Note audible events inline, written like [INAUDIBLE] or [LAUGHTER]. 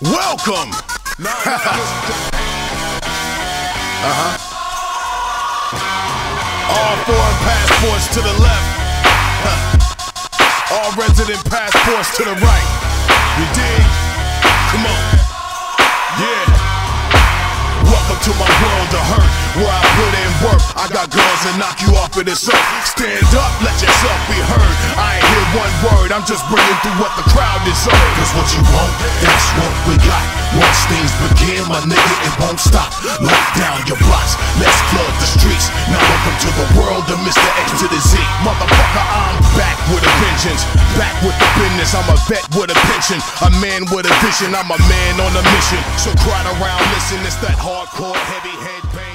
Welcome. [LAUGHS] uh-huh. All foreign passports to the left. All resident passports to the right. You dig? Come on. Yeah. Welcome to my world of hurt, where I put in work. I got guns and knock you off of this earth. Stand up, let yourself be heard. I ain't hear one word, I'm just bringing through what the crowd deserves. Cause what you want, that's what my nigga, it won't stop. Lock down your blocks, let's flood the streets. Now welcome to the world of Mr. X to the Z. Motherfucker, I'm back with a vengeance. Back with the business, I'm a vet with a pension. A man with a vision, I'm a man on a mission. So crowd around, listen, it's that hardcore, heavy head